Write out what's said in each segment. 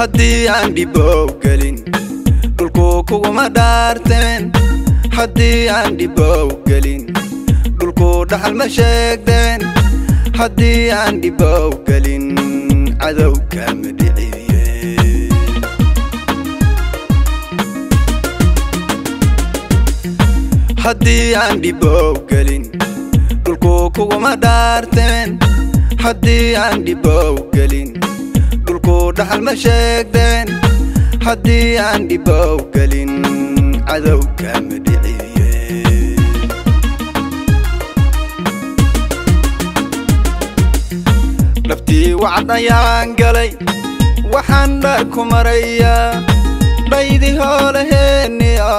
حدي عندي بوب قالين كل كوكو ما دار حدي عندي بوب قالين كل كو دحل مشاك دمن حدي عندي بوب قالين عدو كامل حدي عندي بوب قالين كل كوكو ما دار حدي عندي بوب قالين dhulku dhaxal ma sheegteen. Haddii aan dhibow gelin cadow kama dhiciye. Dhabtii wacd ayaan galay waxaan dhar ku marayaa. Dhaydii hoolaheeniyo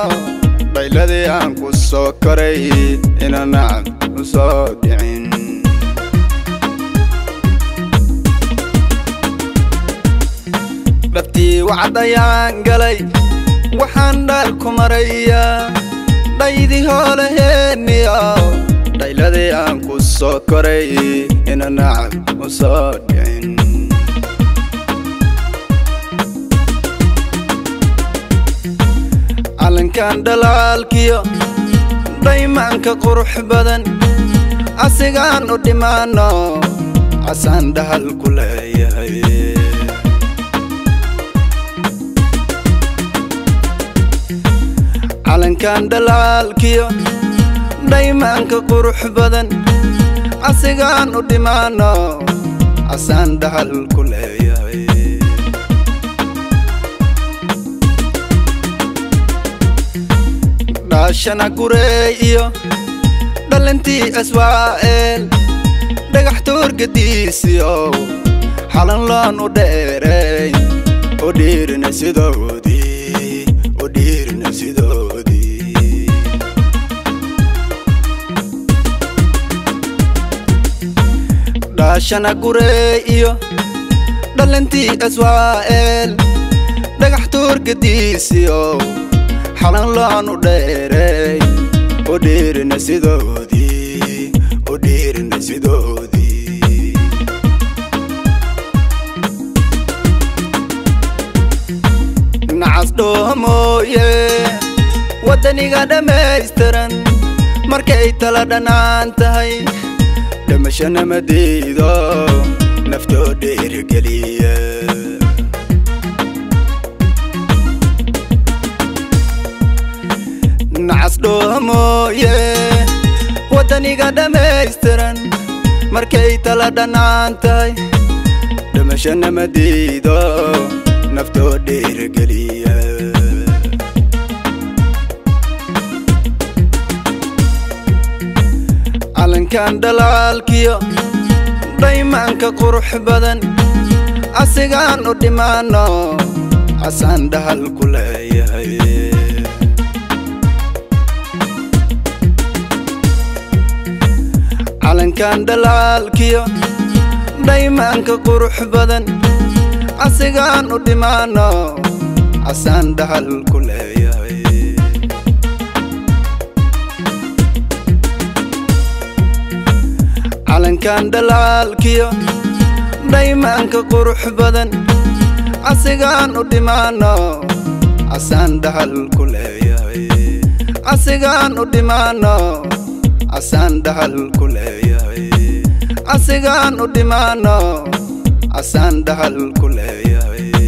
dhayladii aan ku soo koray ina nacab u soo dhicin dhabtii wacd ayaan galay waxaan dhar ku marayaa. Dhaydii hoolaheeniyo dhayladii aan ku soo koray ina nacab u soo dhicin. Calankan dhalaalkiyo dhaymaanka qurux badan asigaan u dhimaano casaan dhahal ku leeyahay calankan dhalaalkiyo dhaymaanka qurux badan. Asigaan u dhimaano casaan dhahal ku leeyahay. Dhaashana gurey iyo dhalintii aswaa'eel dhagax tuurgadiisiyo xalan loon u dheeray u dhiirina sidoodii dhaashana gurey iyo dhalintii aswaa'eel dhagax tuurgadiisiyo xalan loon u dheeray. U dhiirina sidoodii u dhiirina sidoodii nacas waddaniga dhammaystiran markay tala dhanaan tahay dhamashana ma diido naftoo dhiirigeliya nacas dhooha mooye waddaniga dhammaystiran markay tala dhanaan tahay dhamashana ma diido naftoo dhiirigeliya calankan dhalaalkiyo dhaymaanka qurux badan asigaan u dhimaano casaan dhahal ku leeyahay. Calankan dhalaalkiyo dhaymaanka qurux badan asigaan u dhimaano casaan dhahal ku leeyahay calankan dhalaalkiyo dhaymaanka qurux badan asigaan u dhimaano. Casaan dhahal ku leeyahay. Asigaan u dhimaano. Casaan dhahal ku leeyahay. Asigaan u dhimaano. Casaan dhahal ku leeyahay